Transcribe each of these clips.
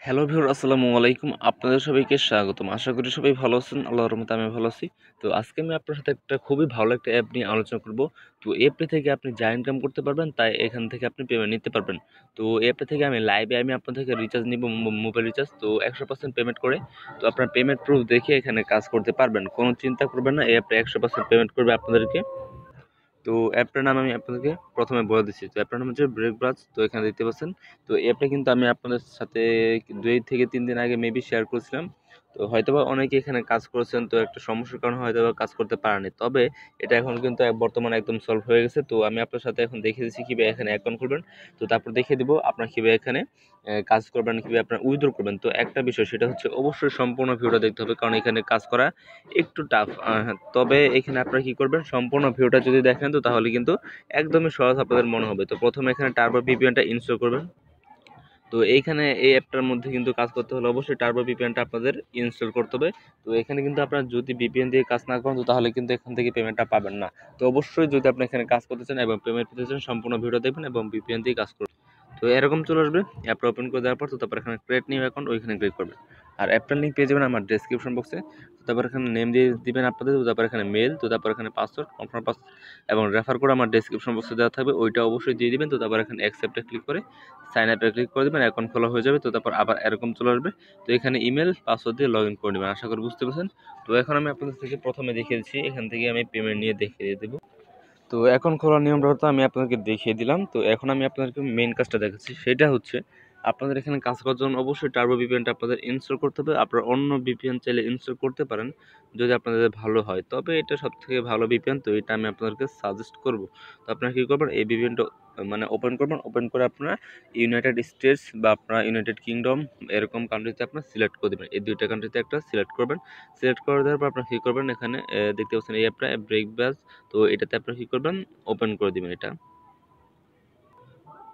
Hello ভিউর আসসালামু আলাইকুম। আপনাদের সবাইকে স্বাগতম। আশা করি সবাই ভালো আছেন। আল্লাহ রহমতে আমি ভালো আছি। তো আজকে আমি আপনার সাথে একটা খুবই ভালো একটা অ্যাপ নিয়ে আলোচনা করব। তো অ্যাপটি থেকে আপনি যা ইনকাম করতে পারবেন, তাই এখান থেকে আপনি পেমেন্ট নিতে পারবেন। তো অ্যাপটা থেকে আমি লাইভে আমি আপনার থেকে রিচার্জ নিব মোবাইল রিচার্জ তো একশো পার্সেন্ট পেমেন্ট করে। তো আপনার পেমেন্ট প্রুফ দেখে এখানে কাজ করতে পারবেন। কোনো চিন্তা করবেন না, এই অ্যাপটা একশো পার্সেন্ট পেমেন্ট করবে আপনাদেরকে। তো অ্যাপটার নাম আমি আপনাদেরকে প্রথমে বলে দিচ্ছি। তো অ্যাপটার নাম হচ্ছে ব্রেক ব্রাজ তো এখানে দেখতে পাচ্ছেন। তো অ্যাপটা কিন্তু আমি আপনাদের সাথে দুই থেকে তিন দিন আগে মেবি শেয়ার করেছিলাম। তো হয়তোবা অনেকে এখানে কাজ করেছেন, তো একটা সমস্যার কারণে হয়তোবা কাজ করতে পারেনি। তবে এটা এখন কিন্তু বর্তমানে একদম সলভ হয়ে গেছে। তো আমি আপনার সাথে এখন দেখিয়ে দিচ্ছি কীভাবে এখানে অ্যাকাউন্ট খুলবেন তো তারপর দেখিয়ে দিব আপনার কীভাবে এখানে কাজ করবেন, কীভাবে আপনার উইথড্র করবেন। তো একটা বিষয় সেটা হচ্ছে অবশ্যই সম্পূর্ণ ভিডিওটা দেখতে হবে, কারণ এখানে কাজ করা একটু টাফ তবে এখানে আপনারা কি করবেন, সম্পূর্ণ ভিডিওটা যদি দেখেন, তো তাহলে কিন্তু একদমই সহজ আপনাদের মনে হবে। তো প্রথমে এখানে টার্বো ভিপিএনটা ইনস্টল করবেন। তো এইখানে এই অ্যাপটার মধ্যে কিন্তু কাজ করতে হলে অবশ্যই টার্বো ভিপিএনটা আপনাদের ইনস্টল করতে হবে। তো এখানে কিন্তু আপনারা যদি বিপিএন দিয়ে কাজ না করেন তো তাহলে কিন্তু এখান থেকে পেমেন্টটা পাবেন না। তো অবশ্যই যদি আপনি এখানে কাজ করতে চান এবং পেমেন্ট পেতে চান, সম্পূর্ণ ভিডিও দেখবেন এবং বিপিএন দিয়ে কাজ করবেন। তো এরকম চলে আসবে অ্যাপটা ওপেন করে দেওয়ার পর তো তারপর এখানে ক্রিয়েট নিউ অ্যাকাউন্ট ওইখানে ক্লিক করবেন। আর অ্যাপটার লিঙ্ক পেয়ে যাবেন আমার ডেসক্রিপশন বক্সে তারপর এখানে নেম দিয়ে দিবেন আপনাদের, তো তারপর এখানে মেল তো তারপর এখানে পাসওয়ার্ড কনফার্ম পাস এবং রেফার করে আমার ডেসক্রিপশন বক্সে দেওয়া থাকবে। ওইটা অবশ্যই দিয়ে দিবেন, তো তারপর এখানে অ্যাকসেপ্টে ক্লিক করে সাইন আপে ক্লিক করে দেবেন অ্যাকাউন্ট খোলা হয়ে যাবে, তো তারপর আবার এরকম চলে আসবে। তো এখানে ইমেল পাসওয়ার্ড দিয়ে লগ ইন করে নেবেন, আশা করি বুঝতে পারছেন। তো এখন আমি আপনাদের থেকে প্রথমে দেখিয়ে দিচ্ছি, এখান থেকে আমি পেমেন্ট নিয়ে দেখিয়ে দিয়ে দেবো। তো এখন খোলার নিয়মটা হতো আমি আপনাদেরকে দেখিয়ে দিলাম। তো এখন আমি আপনাদেরকে মেন কাজটা দেখাচ্ছি। সেটা হচ্ছে আপনাদের এখানে কাজ করার জন্য অবশ্যই টার্বো ভিপিএনটা আপনাদের ইনস্টল করতে হবে। আপনারা অন্য ভিপিএন চাইলে ইনস্টল করতে পারেন, যদি আপনাদের ভালো হয়। তবে এটা সব থেকে ভালো ভিপিএন তো এটা আমি আপনাদেরকে সাজেস্ট করব। তো আপনারা কী করবেন, এই ভিপিএনটা মানে ওপেন করবেন। ওপেন করে আপনারা ইউনাইটেড স্টেটস বা আপনারা ইউনাইটেড কিংডম এরকম কান্ট্রিতে আপনারা সিলেক্ট করে দেবেন। এই দুইটা কান্ট্রিতে একটা সিলেক্ট করবেন। সিলেক্ট করে দেওয়ার পর আপনারা কী করবেন, এখানে দেখতে পাচ্ছেন এই অ্যাপটা ব্রেক ব্যাস তো এটাতে আপনারা কী করবেন ওপেন করে দিবেন এটা।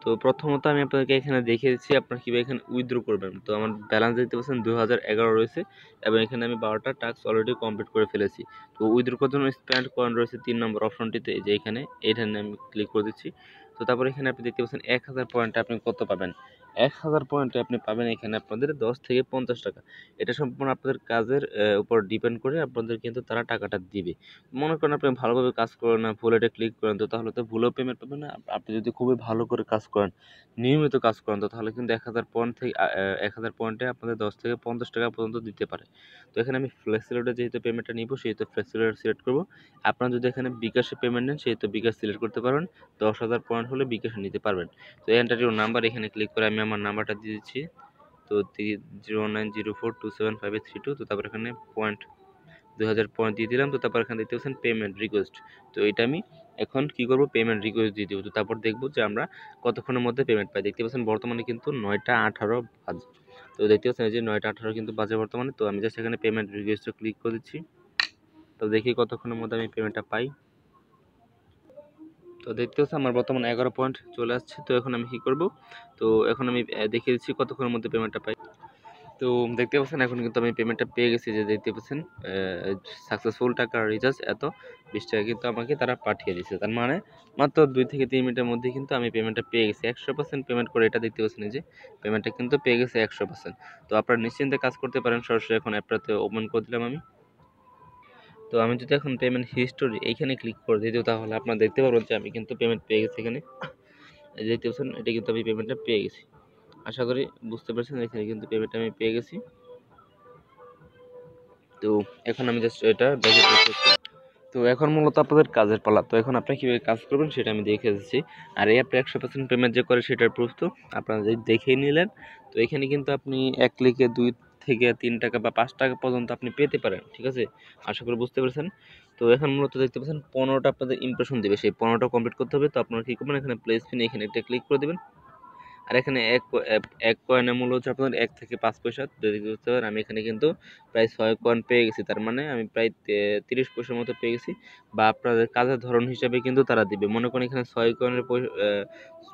তো প্রথমত আমি আপনাদেরকে এখানে দেখিয়ে দিচ্ছি আপনারা কীভাবে এখানে উইথড্র করবেন। তো আমার ব্যালেন্স দেখতে পাচ্ছেন দু হাজার এগারো রয়েছে এবং এখানে আমি বারোটা টাস্ক অলরেডি কমপ্লিট করে ফেলেছি। তো উইথড্র করার জন্য স্প্যান্ড কয়েন রয়েছে তিন নম্বর অপশনটিতে যে এখানে এখানে আমি ক্লিক করে দিচ্ছি। তো তারপর এখানে আপনি দেখতে পাচ্ছেন এক হাজার পয়েন্টে আপনি কত পাবেন? এক হাজার পয়েন্টে আপনি পাবেন এখানে আপনাদের দশ থেকে পঞ্চাশ টাকা। এটা সম্পূর্ণ আপনাদের কাজের উপর ডিপেন্ড করে আপনাদের কিন্তু তারা টাকাটা দিবে। মনে করেন আপনি ভালোভাবে কাজ করেন না, ভুল এটা ক্লিক করেন, তো তাহলে তো ভুলও পেমেন্ট পাবেন না। আপনি যদি খুবই ভালো করে কাজ করেন, নিয়মিত কাজ করেন, তো তাহলে কিন্তু এক হাজার পয়েন্ট থেকে এক হাজার পয়েন্টে আপনাদের দশ থেকে পঞ্চাশ টাকা পর্যন্ত দিতে পারে। তো এখানে আমি ফ্লেক্সিলোডে যেহেতু পেমেন্টটা নিব, সেহেতু ফ্লেক্সিলোড সিলেক্ট করব। আপনারা যদি এখানে বিকাশে পেমেন্ট নেন, সেহেতু বিকাশ সিলেক্ট করতে পারবেন দশ হাজার পয়েন্ট হলে বিকাশে নিতে পারবেন। তো এন্টার নাম্বার এখানে ক্লিক করে আমি আমার নাম্বারটা দিয়ে দিচ্ছি। তো zero nine zero four two seven five eight three two, তো তারপর এখানে পয়েন্ট দুই হাজার পয়েন্ট দিয়ে দিলাম, তো তারপর এখানে দেখতে পাচ্ছেন পেমেন্ট রিকোয়েস্ট তো এটা আমি এখন কি করব? পেমেন্ট রিকোয়েস্ট দিয়ে দেবো। তো তারপর দেখব যে আমরা কতক্ষণের মধ্যে পেমেন্ট পাই। দেখতে পাচ্ছেন বর্তমানে কিন্তু নয়টা আঠারো বাজে, তো দেখতে পাচ্ছেন যে নয়টা আঠারো কিন্তু বাজে বর্তমানে। তো আমি জাস্ট এখানে পেমেন্ট রিকোয়েস্টে ক্লিক করে দিচ্ছি। তো দেখি কতক্ষণের মধ্যে আমি পেমেন্টটা পাই। তো দেখতে পাচ্ছি আমার বর্তমানে এগারো পয়েন্ট চলে আসছে, তো এখন আমি কী করব? তো এখন আমি দেখিয়ে দিচ্ছি কতক্ষণের মধ্যে পেমেন্টটা পাই। তো দেখতে পাচ্ছেন এখন কিন্তু আমি পেমেন্টটা পেয়ে গেছি যে দেখতে পাচ্ছেন সাকসেসফুল টাকা রিচার্জ এত, বিশ টাকা কিন্তু আমাকে তারা পাঠিয়ে দিয়েছে। তার মানে মাত্র দুই থেকে তিন মিনিটের মধ্যে কিন্তু আমি পেমেন্টটা পেয়ে গেছি। একশো পার্সেন্ট পেমেন্ট করে এটা দেখতে পাচ্ছেন যে পেমেন্টটা কিন্তু পেয়ে গেছে একশো পার্সেন্ট তো আপনারা নিশ্চিন্তে কাজ করতে পারেন, সরাসরি এখন অ্যাপটাতে ওপেন করে দিলাম আমি। তো আমি যদি এখন পেমেন্ট হিস্টোরি এইখানে ক্লিক করে দিই তাহলে আপনারা দেখতে পারবেন যে আমি কিন্তু পেমেন্ট পেয়ে গেছি এখানে। দেখতে পাচ্ছেন, এটা কিন্তু আমি পেমেন্টটা পেয়ে গেছি। আশা করি বুঝতে পারছেন, এখানে কিন্তু পেমেন্টটা আমি পেয়ে গেছি। তো এখন আমি জাস্ট এটা ব্যাকে তো এখন মূলত আপনাদের কাজের পালা। তো এখন আপনি কীভাবে কাজ করবেন সেটা আমি দেখে দিচ্ছি। আর এই অ্যাপটা একশো পার্সেন্ট পেমেন্ট যে করে সেটার প্রুফ তো আপনারা যদি দেখেই নিলেন, তো এখানে কিন্তু আপনি এক ক্লিকে দুই থেকে তিন টাকা বা পাঁচ টাকা পর্যন্ত আপনি পেতে পারেন, ঠিক আছে? আশা করি বুঝতে পেরেছেন। তো এখন মূলত দেখতে পাচ্ছেন, পনেরোটা আপনাদের ইমপ্রেশন দেবে। সেই পনেরোটা কমপ্লিট করতে হবে। তো আপনারা কী করবেন, এখানে প্লেস পিন এখানে একটা ক্লিক করে দেবেন। আর এখানে এক এক- কয়েনের মূল্য হচ্ছে আপনার এক থেকে পাঁচ পয়সা। যদি বুঝতে পারেন আমি এখানে কিন্তু প্রায় ছয় কয়েন পেয়ে গেছি। তার মানে আমি প্রায় তিরিশ পয়সার মতো পেয়ে গেছি বা আপনাদের কাজের ধরন হিসাবে কিন্তু তারা দিবে। মনে করেন এখানে ছয় কয়েনের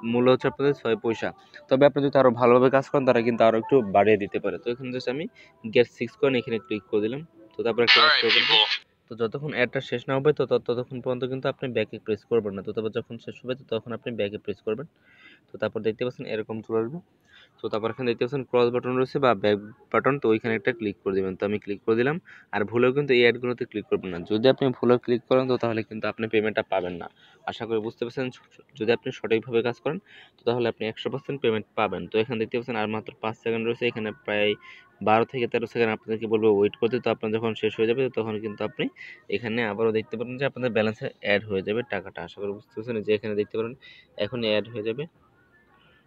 মূল্য হচ্ছে আপনাদের ছয় পয়সা। তবে আপনি যদি আরও ভালোভাবে কাজ করেন তারা কিন্তু আরও একটু বাড়িয়ে দিতে পারে। তো এখানে জাস্ট আমি গেট সিক্স কয়েন এখানে ক্লিক করে দিলাম। তো তারপর একটা। তো যতক্ষণ অ্যাডটা শেষ না হবে, তো তত- ততক্ষণ পর্যন্ত কিন্তু আপনি ব্যাকে প্রেস করবেন না। তো তারপর যখন শেষ হবে, তো তখন আপনি ব্যাকে প্রেস করবেন। তো তারপর দেখতে পাচ্ছেন এরকম চলে আসবে। তো তারপর এখানে দেখতে পাচ্ছেন ক্রস বাটন রয়েছে বা ব্যাক বাটন তো ওইখানে একটা ক্লিক করে দেবেন। তো আমি ক্লিক করে দিলাম, আর ভুলেও কিন্তু এই অ্যাডগুলোতে ক্লিক করবেন না। যদি আপনি ভুলেও ক্লিক করেন তো তাহলে কিন্তু আপনি পেমেন্টটা পাবেন না। আশা করি বুঝতে পারছেন যদি আপনি সঠিকভাবে কাজ করেন, তো তাহলে আপনি একশো পার্সেন্ট পেমেন্ট পাবেন। তো এখানে দেখতে পাচ্ছেন, আর মাত্র পাঁচ সেকেন্ড রয়েছে, এখানে প্রায় বারো থেকে তেরো সেকেন্ড আপনাদেরকে বলব ওয়েট করতে। তো আপনার যখন শেষ হয়ে যাবে, তখন কিন্তু আপনি এখানে আবারও দেখতে পারেন যে আপনাদের ব্যালেন্সে অ্যাড হয়ে যাবে টাকাটা। আশা করি বুঝতে পারছেন যে এখানে দেখতে পারেন, এখনই অ্যাড হয়ে যাবে।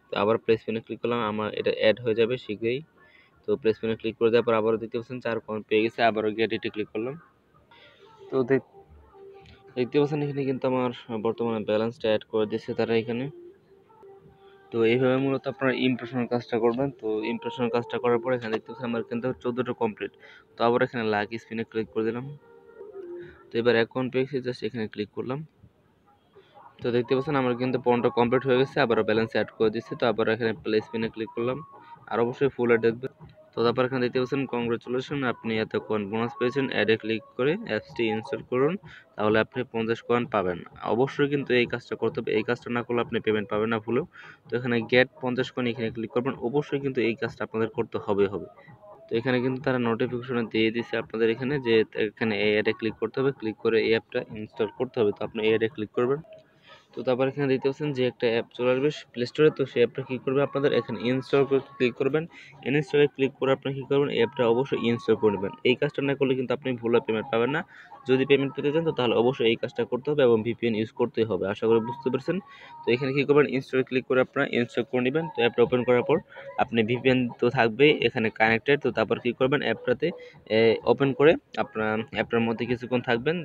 তো আবার প্লেস পেনে ক্লিক করলাম, আমার এটা অ্যাড হয়ে যাবে শীঘ্রই। তো প্লেস পেনে ক্লিক করে দেওয়ার পর আবারও দেখতে পাচ্ছেন চার পয়েন্ট পেয়ে গেছে, আবারও গেট এটি ক্লিক করলাম। তো দেখতে পাচ্ছেন এখানে কিন্তু আমার বর্তমানে ব্যালেন্সটা অ্যাড করে দিয়েছে তারা এখানে। তো এইভাবে মূলত আপনারা ইমপ্রেশনের কাজটা করবেন। তো ইমপ্রেশনের কাজটা করার পর এখানে দেখতে পাচ্ছেন আমার কিন্তু চোদ্দোটা কমপ্লিট তো আবার এখানে লাক স্পিনে ক্লিক করে দিলাম। তো এবার অ্যাকাউন্ট পেয়েছি জাস্ট এখানে ক্লিক করলাম। তো দেখতে পাচ্ছেন আমার কিন্তু পয়েন্টটা কমপ্লিট হয়ে গেছে আবার ব্যালেন্স অ্যাড করে দিচ্ছি। তো আবার এখানে প্লে স্পিনে ক্লিক করলাম, আর অবশ্যই ফুল অ্যাড দেখবেন। তো তারপর এখানে দেখতে পাচ্ছেন কংগ্রেচুলেশন আপনি এত এতক্ষণ বোনাস পেয়েছেন অ্যাডে ক্লিক করে অ্যাপসটি ইনস্টল করুন, তাহলে আপনি পঞ্চাশ কয়েন পাবেন। অবশ্যই কিন্তু এই কাজটা করতে হবে, এই কাজটা না করলে আপনি পেমেন্ট পাবেন না ভুলেও। তো এখানে গেট পঞ্চাশ কয়েন এখানে ক্লিক করবেন, অবশ্যই কিন্তু এই কাজটা আপনাদের করতে হবে হবে। তো এখানে কিন্তু তারা নোটিফিকেশনে দিয়ে দিচ্ছে আপনাদের এখানে যে এখানে এই অ্যাডে ক্লিক করতে হবে ক্লিক করে এই অ্যাপটা ইনস্টল করতে হবে। তো আপনি এই অ্যাডে ক্লিক করবেন। তো তারপর এখানে দিতে পাচ্ছেন যে একটা অ্যাপ চলে আসবে প্লে স্টোরে তো সেই অ্যাপটা কী করবে আপনাদের? এখানে ইনস্টল করে ক্লিক করবেন। ইনস্টলে ক্লিক করে আপনি কী করবেন? অ্যাপটা অবশ্যই ইনস্টল করবেন এই কাজটা না করলে কিন্তু আপনি ভুলে পেমেন্ট পাবেন না। যদি পেমেন্ট পেতে চান, তো তাহলে অবশ্যই এই কাজটা করতে হবে এবং ভিপিএন ইউজ করতেই হবে, আশা করি বুঝতে পারছেন। তো এখানে কী করবেন ইনস্টলে ক্লিক করে আপনারা ইনস্টল করে নেবেন। তো অ্যাপটা ওপেন করার পর আপনি ভিপিএন তো থাকবেই এখানে কানেক্টেড তো তারপর কী করবেন অ্যাপটাতে ওপেন করে আপনার অ্যাপটার মধ্যে কিছুক্ষণ থাকবেন,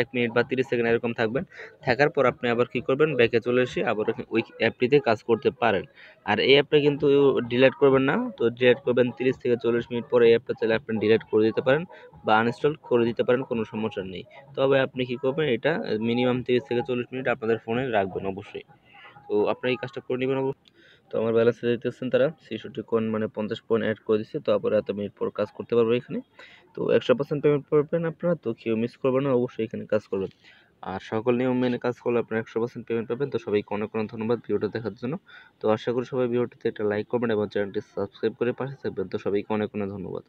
এক মিনিট বা তিরিশ সেকেন্ড এরকম থাকবেন। থাকার পর আপনি আবার কী করবেন ব্যাকে চলে এসে আবার ওই অ্যাপটিতে কাজ করতে পারেন। আর এই অ্যাপটা কিন্তু ডিলিট করবেন না, তো ডিলিট করবেন তিরিশ থেকে চল্লিশ মিনিট পরে এই অ্যাপটা চাইলে আপনি ডিলিট করে দিতে পারেন বা আনইনস্টল করে দিতে পারেন, কোনো সমস্যা নেই। তবে আপনি কী করবেন, এটা মিনিমাম তিরিশ থেকে চল্লিশ মিনিট আপনাদের ফোনে রাখবেন অবশ্যই। তো আপনারা এই কাজটা করে নেবেন অবশ্যই। তো আমার ব্যালেন্সে দিতেছেন তারা, ছেষট্টি কোন মানে পঞ্চাশ পয়েন্ট অ্যাড করে দিচ্ছে তো আবার এত মিনিট পর কাজ করতে পারব এখানে। তো একশো পার্সেন্ট পেমেন্ট পাবেন আপনারা, তো কেউ মিস করবেন না, অবশ্যই এখানে কাজ করবেন। আর সকল নিয়ম মেনে কাজ করলে আপনারা একশো পার্সেন্ট পেমেন্ট পাবেন। তো সবাইকে অনেক অনেক ধন্যবাদ ভিডিওটা দেখার জন্য। তো আশা করি সবাই ভিডিওটিতে একটা লাইক করবেন এবং চ্যানেলটি সাবস্ক্রাইব করে পাশে থাকবেন। তো সবাইকে অনেক অনেক ধন্যবাদ।